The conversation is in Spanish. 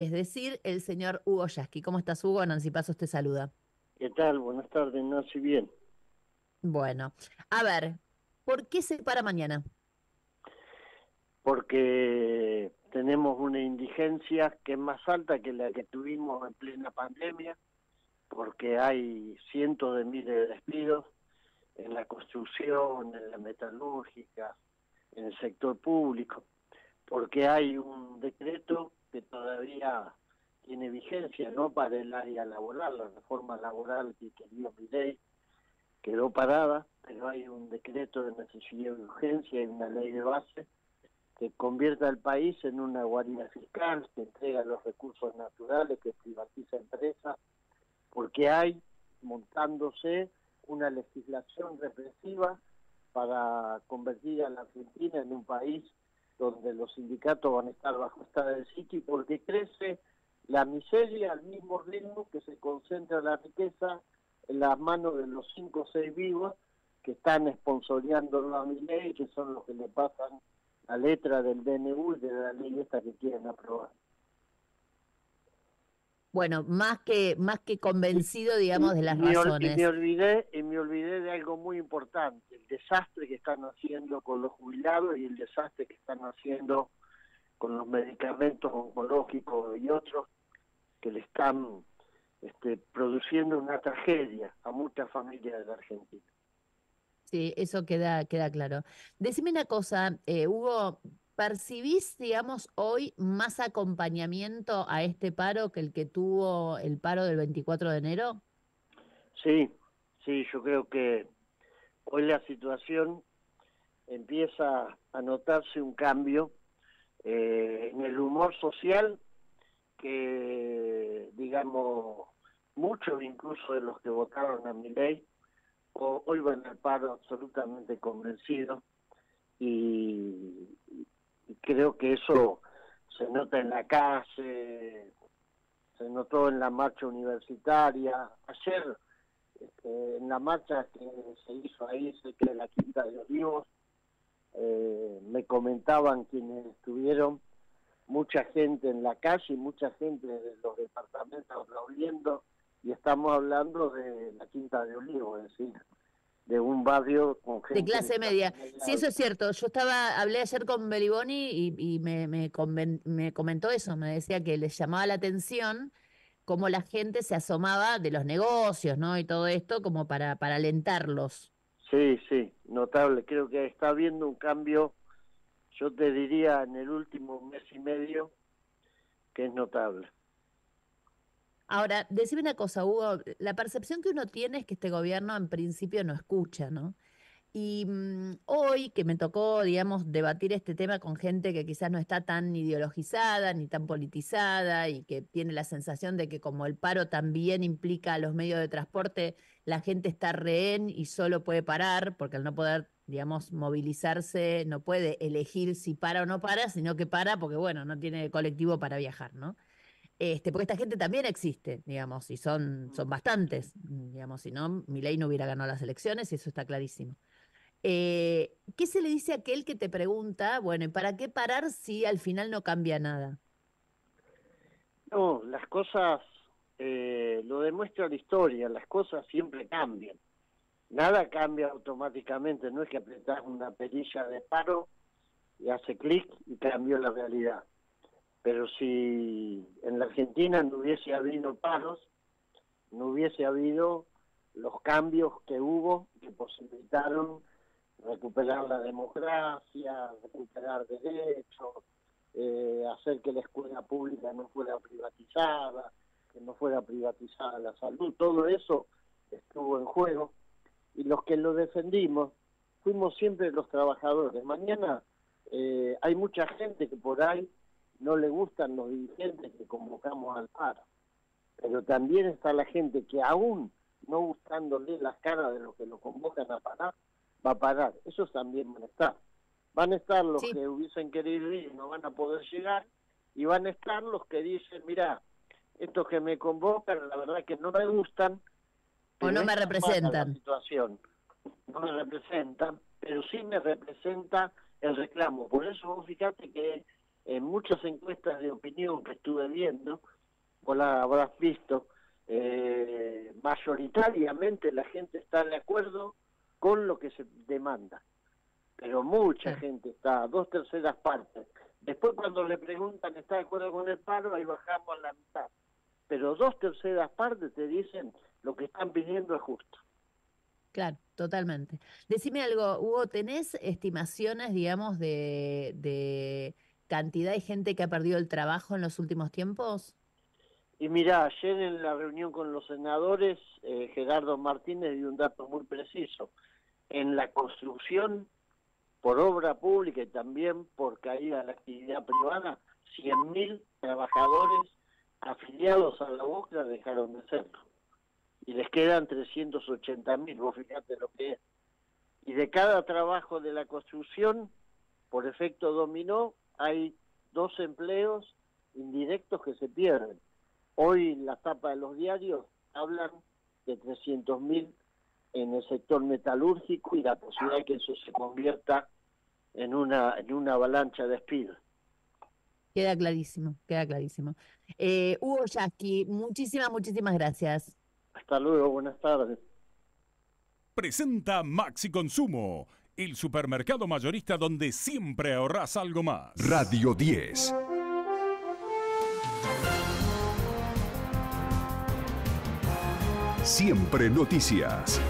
es decir, el señor Hugo Yasky. ¿Cómo estás, Hugo? Nancy Pasos te saluda. ¿Qué tal? Buenas tardes, Nancy. Bien. Bueno, a ver, ¿por qué se para mañana? Porque tenemos una indigencia que es más alta que la que tuvimos en plena pandemia, porque hay cientos de miles de despidos en la construcción, en la metalúrgica, en el sector público, porque hay un decreto que todavía tiene vigencia no para el área laboral, la reforma laboral que quería ley quedó parada, pero hay un decreto de necesidad de urgencia y una ley de base que convierta al país en una guarida fiscal, que entrega los recursos naturales, que privatiza empresas, porque hay montándose una legislación represiva para convertir a la Argentina en un país donde los sindicatos van a estar bajo estado de sitio porque crece la miseria al mismo ritmo que se concentra la riqueza en las manos de los cinco o seis vivos que están esponsoreando la ley, que son los que le pasan la letra del DNU y de la ley esta que quieren aprobar. Bueno, más que más que convencido, digamos, de las razones. Y me olvidé, y me olvidé de algo muy importante, el desastre que están haciendo con los jubilados y el desastre que están haciendo con los medicamentos oncológicos y otros que le están este, produciendo una tragedia a muchas familias de la Argentina. Sí, eso queda, queda claro. Decime una cosa, eh, Hugo, ¿percibís, digamos, hoy más acompañamiento a este paro que el que tuvo el paro del 24 de enero? Sí, sí, yo creo que hoy la situación empieza a notarse un cambio eh, en el humor social que, digamos, muchos incluso de los que votaron a mi ley hoy van al paro absolutamente convencidos y, creo que eso se nota en la calle, se notó en la marcha universitaria. Ayer, este, en la marcha que se hizo ahí, que en la Quinta de Olivos, eh, me comentaban quienes estuvieron, mucha gente en la calle, mucha gente de los departamentos aplaudiendo, y estamos hablando de la Quinta de Olivos, es decir, de un barrio con gente... De clase media. Sí, eso es cierto. Yo estaba, hablé ayer con Beriboni y, y me, me, me comentó eso, me decía que les llamaba la atención cómo la gente se asomaba de los negocios, ¿no? Y todo esto como para, para alentarlos. Sí, sí, notable. Creo que está habiendo un cambio, yo te diría, en el último mes y medio, que es notable. Ahora, decime una cosa, Hugo, la percepción que uno tiene es que este gobierno en principio no escucha, ¿no? Y mm, hoy que me tocó, digamos, debatir este tema con gente que quizás no está tan ideologizada ni tan politizada y que tiene la sensación de que como el paro también implica a los medios de transporte, la gente está rehén y solo puede parar, porque al no poder, digamos, movilizarse, no puede elegir si para o no para, sino que para porque, bueno, no tiene colectivo para viajar, ¿no? Este, porque esta gente también existe, digamos, y son, son bastantes, digamos, si no, ley no hubiera ganado las elecciones y eso está clarísimo. Eh, ¿Qué se le dice a aquel que te pregunta, bueno, ¿y para qué parar si al final no cambia nada? No, las cosas, eh, lo demuestra la historia, las cosas siempre cambian. Nada cambia automáticamente, no es que apretas una perilla de paro y hace clic y cambió la realidad pero si en la Argentina no hubiese habido paros, no hubiese habido los cambios que hubo que posibilitaron recuperar la democracia, recuperar derechos, eh, hacer que la escuela pública no fuera privatizada, que no fuera privatizada la salud, todo eso estuvo en juego y los que lo defendimos fuimos siempre los trabajadores. Mañana eh, hay mucha gente que por ahí no le gustan los dirigentes que convocamos al paro. Pero también está la gente que aún no gustándole las caras de los que lo convocan a parar, va a parar. Esos también van a estar. Van a estar los que hubiesen querido ir y no van a poder llegar, y van a estar los que dicen, mira, estos que me convocan, la verdad que no me gustan. O no me representan. situación. No me representan, pero sí me representa el reclamo. Por eso vos fíjate que en muchas encuestas de opinión que estuve viendo, vos la habrás visto, eh, mayoritariamente la gente está de acuerdo con lo que se demanda, pero mucha gente está, dos terceras partes. Después cuando le preguntan, ¿está de acuerdo con el paro? Ahí bajamos a la mitad. Pero dos terceras partes te dicen, lo que están pidiendo es justo. Claro, totalmente. Decime algo, Hugo, ¿tenés estimaciones, digamos, de, de cantidad de gente que ha perdido el trabajo en los últimos tiempos? Y mira, ayer en la reunión con los senadores, eh, Gerardo Martínez dio un dato muy preciso. En la construcción, por obra pública y también por caída de la actividad privada, 100.000 trabajadores afiliados a la UCRA dejaron de serlo. Y les quedan 380.000, vos fíjate lo que es. Y de cada trabajo de la construcción, por efecto dominó, hay dos empleos indirectos que se pierden Hoy la tapa de los diarios hablan de 300.000 en el sector metalúrgico y la posibilidad de que eso se convierta en una, en una avalancha de despidos. Queda clarísimo, queda clarísimo. Eh, Hugo Yasky, muchísimas, muchísimas gracias. Hasta luego, buenas tardes. Presenta Maxi Consumo, el supermercado mayorista donde siempre ahorras algo más. Radio 10. Siempre noticias.